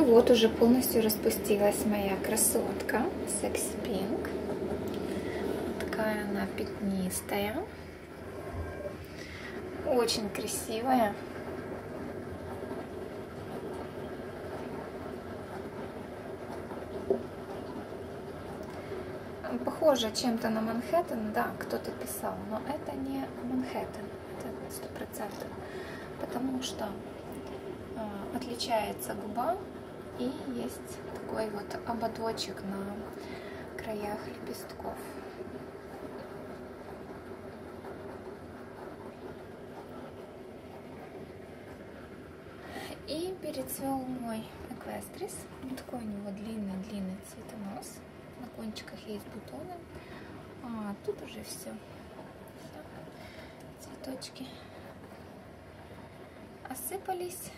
Ну вот, уже полностью распустилась моя красотка. Секси Пинк. Такая она пятнистая. Очень красивая. Похоже чем-то на Манхэттен, да, кто-то писал, но это не Манхэттен, это сто процентов, потому что э, отличается губа и есть такой вот ободочек на краях лепестков. И перецвел мой эквестрис. Вот такой у него длинный-длинный цветонос. На кончиках есть бутоны. А тут уже все. все. Цветочки осыпались.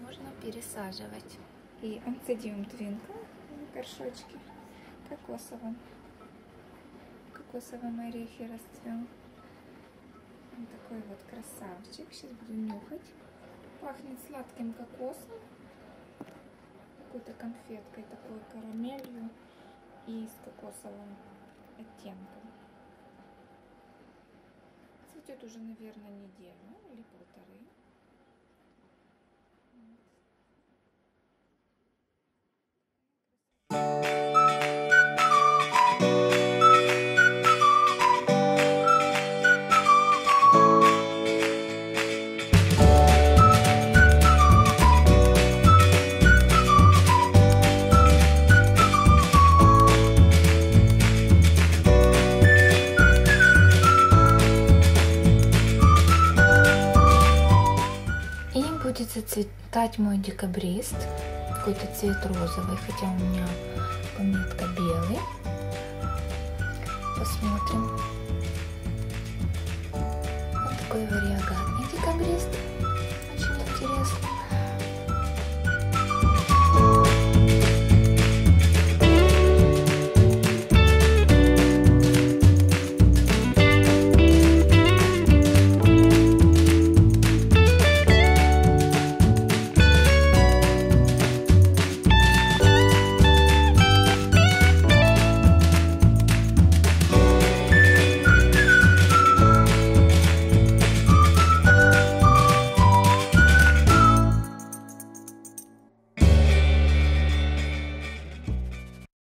Можно пересаживать и анцидиум твинкл в горшочке кокосовом. Кокосовом орехе расцвел. Вот такой вот красавчик. Сейчас буду нюхать. Пахнет сладким кокосом. Какой-то конфеткой, такой карамелью и с кокосовым оттенком. Цветет уже, наверное, неделю или полторы. Будет зацветать мой декабрист. Какой-то цвет розовый, хотя у меня пометка белый. Посмотрим.